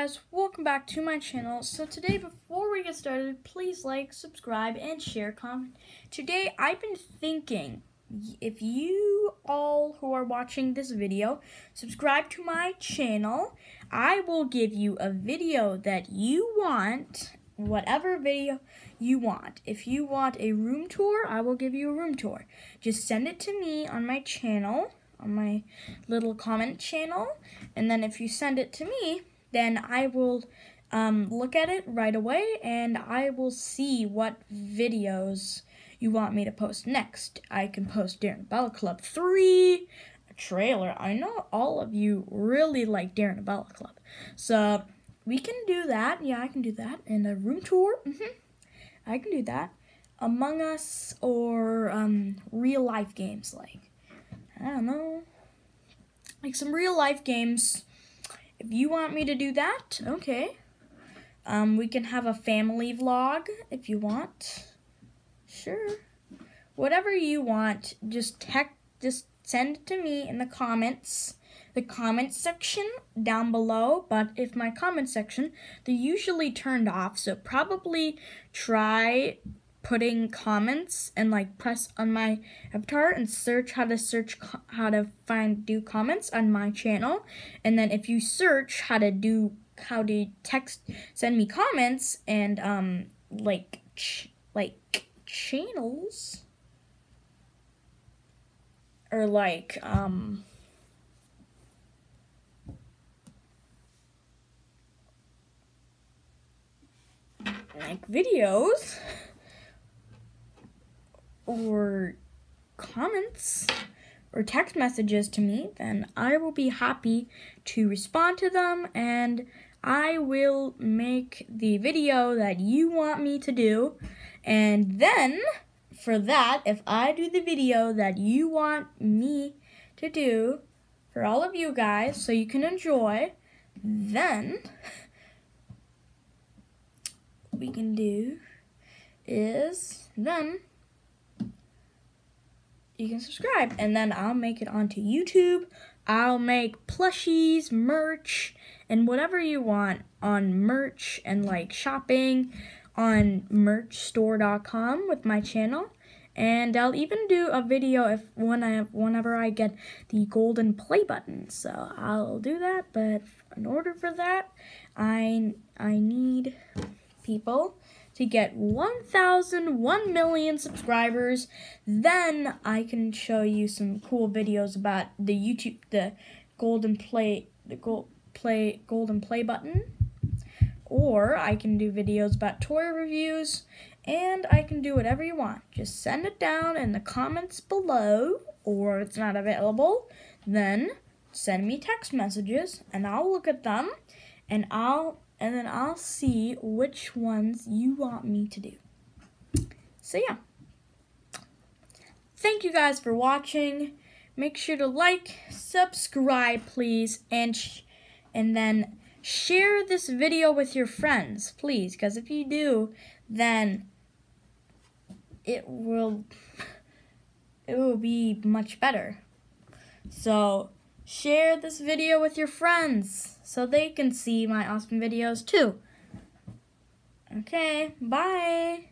guys, welcome back to my channel. So today, before we get started, please like, subscribe, and share, comment. Today, I've been thinking, if you all who are watching this video, subscribe to my channel, I will give you a video that you want, whatever video you want. If you want a room tour, I will give you a room tour. Just send it to me on my channel, on my little comment channel, and then if you send it to me, then I will um, look at it right away and I will see what videos you want me to post next. I can post Derin Bella Club 3, a trailer. I know all of you really like Derin Bella Club. So we can do that. Yeah, I can do that. And a room tour. Mm -hmm. I can do that. Among Us or um, real life games like, I don't know, like some real life games if you want me to do that, okay. Um, we can have a family vlog if you want. Sure. Whatever you want, just text, just send it to me in the comments, the comment section down below. But if my comment section, they're usually turned off, so probably try putting comments and like press on my avatar and search how to search how to find do comments on my channel. And then if you search how to do how to text send me comments and um like ch like channels. Or like um like videos or comments or text messages to me, then I will be happy to respond to them and I will make the video that you want me to do. And then, for that, if I do the video that you want me to do for all of you guys so you can enjoy, then we can do is then you can subscribe. And then I'll make it onto YouTube. I'll make plushies, merch, and whatever you want on merch and like shopping on merchstore.com with my channel. And I'll even do a video if when I whenever I get the golden play button. So I'll do that, but in order for that, I I need people to get 1,000, 1 million subscribers. Then I can show you some cool videos about the YouTube, the golden play, the gold play, golden play button. Or I can do videos about toy reviews, and I can do whatever you want. Just send it down in the comments below, or if it's not available, then send me text messages, and I'll look at them, and I'll and then I'll see which ones you want me to do. So yeah. Thank you guys for watching. Make sure to like, subscribe please, and and then share this video with your friends, please, because if you do, then it will it will be much better. So, share this video with your friends so they can see my awesome videos too. Okay, bye.